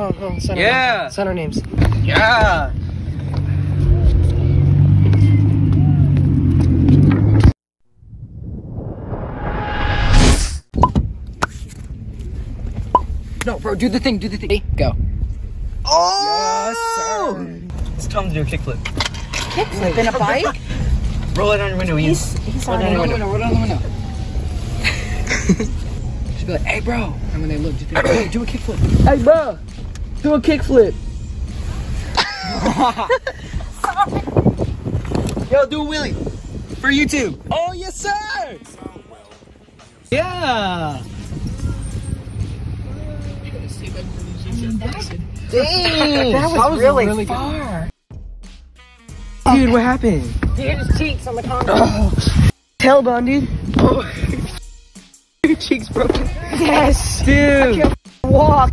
on, on. Sign our Yeah. names. Sign our names. Yeah. No, bro, do the thing, do the thing. Go. Oh! Yes, sir. Oh! It's time to do a kickflip. Kickflip in a bike? Roll it on your window, Ian. He's, he's Roll it on your window. Roll it on the window. just be like, hey, bro. And when they look, just be like, hey, do a kickflip. Hey, bro. Do a kickflip. Yo, do a wheelie. For YouTube. Oh, yes, sir. Yeah. Dang. That was, really, really far. Dude, what happened? He hit his cheeks on the concrete. Oh, Tailbone, dude. Oh. Your cheeks broken. Yes. Dude. Walk.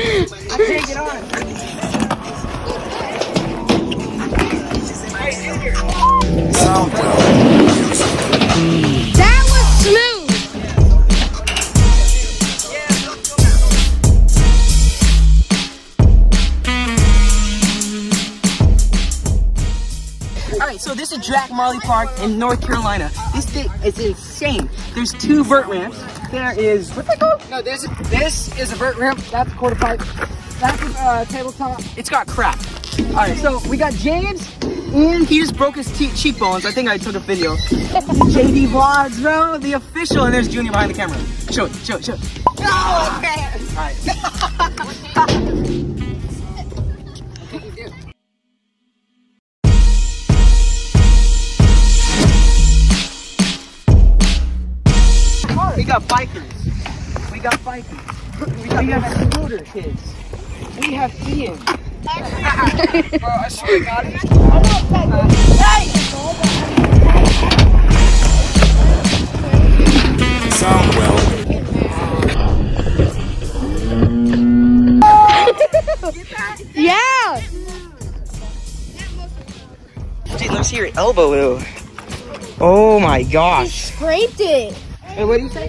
Soundwell Music. Soundwell Music. That was smooth. All right, so this is Jack Marley Park in North Carolina. This thing is insane. There's two vert ramps. There is what's that called? No, this this is a vert ramp. That's a quarter pipe. That's a uh, tabletop. It's got crap. All right, so we got James, and he just broke his cheekbones. I think I took a video. JD Vlogs, bro, the official, and there's Junior behind the camera. Show it, show it, show it. No, bikers. We got bikers. We got, we got scooter kids. We have Ian. Bro, I swear to God. Soundwell. Yeah. Dude, let's hear your elbow. Oh my gosh. He Scraped it. Hey, what do you say?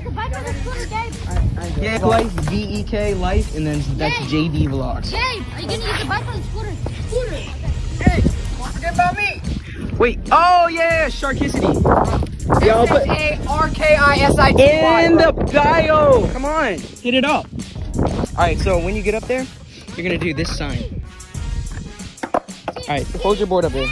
Yeah, life, V E K life, and then that's JD vlogs. Jay, are you gonna use the bike on the scooter? Scooter. Forget about me. Wait, oh yeah, Sharkicity. Yo, but A R K I S I T Y. in the bio. Come on, hit it up. All right, so when you get up there, you're gonna do this sign. All right, hold your board up there.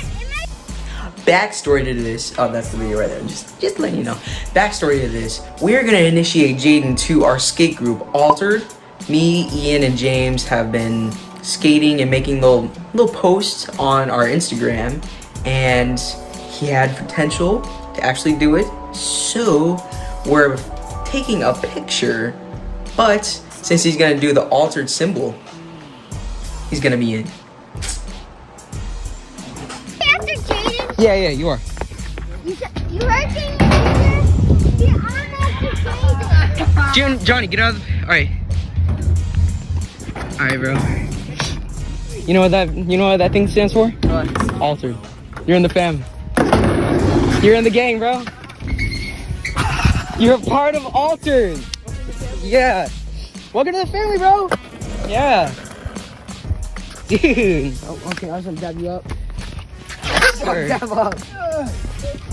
Backstory to this. Oh, that's the video right there. Just, just letting you know. Backstory to this. We're gonna initiate Jaden to our skate group, Altered. Me, Ian, and James have been skating and making little little posts on our Instagram, and he had potential to actually do it. So we're taking a picture, but since he's gonna do the altered symbol, he's gonna be in. Yeah, yeah, you are. you, said- you heard Jaden? Yeah, I don't know if you Jaden. Jon- Johnny, get out of the. Alright. Alright, bro. You know what that you know what that thing stands for? Altered. You're in the fam. You're in the gang, bro. You're a part of Altered. Yeah. Welcome to the family, bro. Yeah. Dude. Oh, okay, I was gonna dab you up. Sir.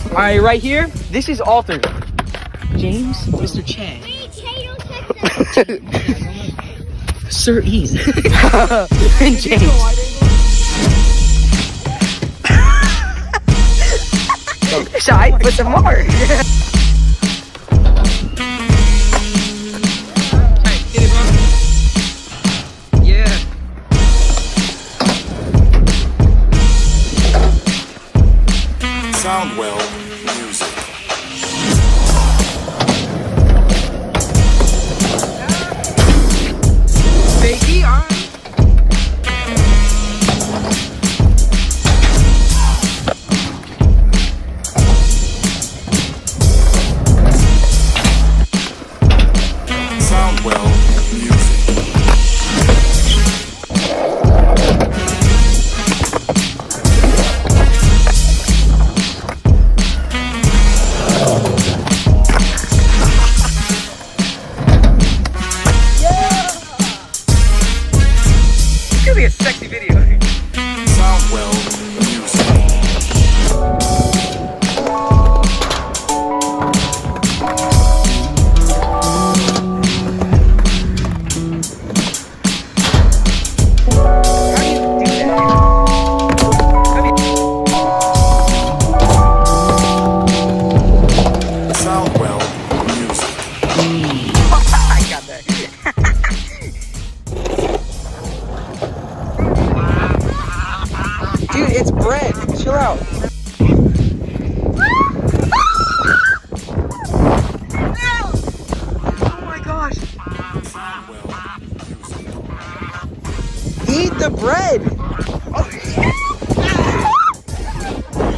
Alright, right here, this is Altered. James, Mr. Chad. Wait, Jay, don't touch that. Sir Ian. and James. Shy, put some more. Soundwell it's bread. Chill out. Oh my gosh. Eat the bread. Oh,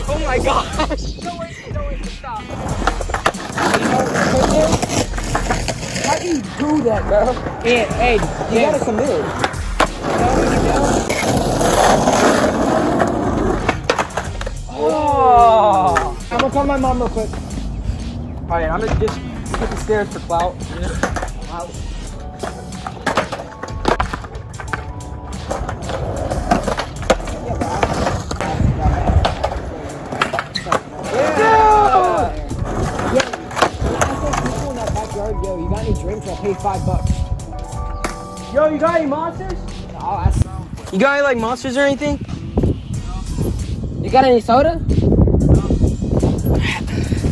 oh my gosh. How do you do that, bro? Hey, hey, You gotta commit. Oh. I'm gonna call my mom real quick. All right, I'm gonna just hit the stairs for clout. Yo, you got any drinks? I'll pay five bucks. Yo, you got any monsters? Ask. You got any like monsters or anything? No. You got any soda?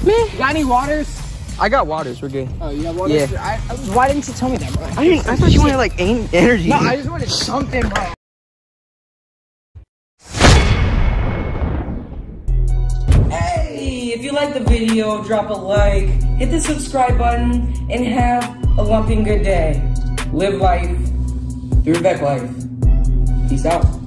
Man. Got any waters? I got waters. We're good. Oh, you got waters? Yeah. I, I, why didn't you tell me that, bro? I didn't. I thought you wanted like aim energy. No, I just wanted something, bro. Hey, if you like the video, drop a like, hit the subscribe button, and have a lumping good day. Live life through Vek Life. Peace out.